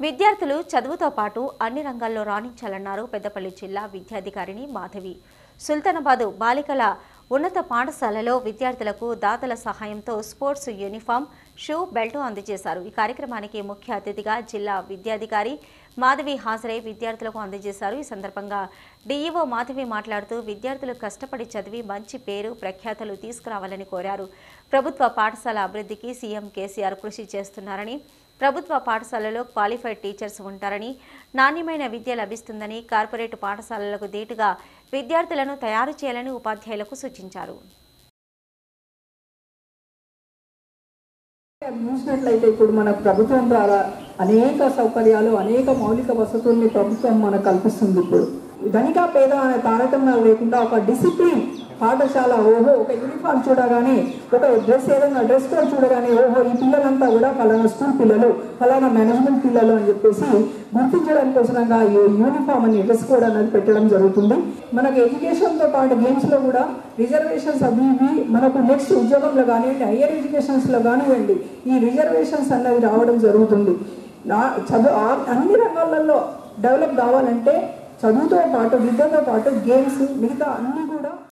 విద్యార్థులు చదువుతో పాటు అన్ని రంగాల్లో రాణించాలన్నారు పెద్దపల్లి జిల్లా విద్యాధికారిని మాధవి. సుల్తానాబాదు బాలికల ఉన్నత పాఠశాలలో విద్యార్థులకు దాతల సహాయంతో స్పోర్ట్స్ యూనిఫామ్ షూ బెల్ట్ అందజేశారు. ఈ కార్యక్రమానికి ముఖ్య అతిథిగా జిల్లా విద్యాధికారి మాధవి హాజరై విద్యార్థులకు అందజేశారు. ఈ సందర్భంగా డిఈఓ మాధవి మాట్లాడుతూ విద్యార్థులు కష్టపడి చదివి మంచి పేరు ప్రఖ్యాతలు తీసుకురావాలని కోరారు. ప్రభుత్వ పాఠశాల అభివృద్ధికి సీఎం కేసీఆర్ కృషి చేస్తున్నారని ప్రభుత్వ పాఠశాలలో క్వాలిఫైడ్ టీచర్స్ ఉంటారని నాణ్యమైన విద్య లభిస్తుందని కార్పొరేట్ పాఠశాలలకు ధీటుగా విద్యార్థులను తయారు చేయాలని ఉపాధ్యాయులకు సూచించారు. చూసినట్లయితే ఇప్పుడు మన ప్రభుత్వం ద్వారా అనేక సౌకర్యాలు అనేక మౌలిక వసతుల్ని ప్రభుత్వం మనకు కల్పిస్తుంది ఇప్పుడు. ధనిక పేద అనే తారతమ్యాలు లేకుండా ఒక డిసిప్లిన్ పాఠశాల ఓహో ఒక యూనిఫామ్ చూడగానే ఒక డ్రెస్ ఏదైనా డ్రెస్ కోడ్ చూడగానే ఓహో ఈ పిల్లలంతా కూడా ఫలానా స్కూల్ పిల్లలు ఫలానా మేనేజ్మెంట్ పిల్లలు అని చెప్పేసి గుర్తించడం కోసంగా ఈ యూనిఫామ్ అని డ్రెస్ కోడ్ అనేది పెట్టడం జరుగుతుంది. మనకు ఎడ్యుకేషన్ ఎడ్యుకేషన్తో పాటు గేమ్స్లో కూడా రిజర్వేషన్స్ అవి ఇవి మనకు నెక్స్ట్ ఉద్యోగంలో కానివ్వండి హయ్యర్ ఎడ్యుకేషన్స్లో కానివ్వండి ఈ రిజర్వేషన్స్ అన్నవి రావడం జరుగుతుంది. నా చదువు ఆ- అన్ని రంగాలలో డెవలప్ కావాలంటే చదువుతో పాటు విద్యతో పాటు గేమ్స్ మిగతా అన్నీ కూడా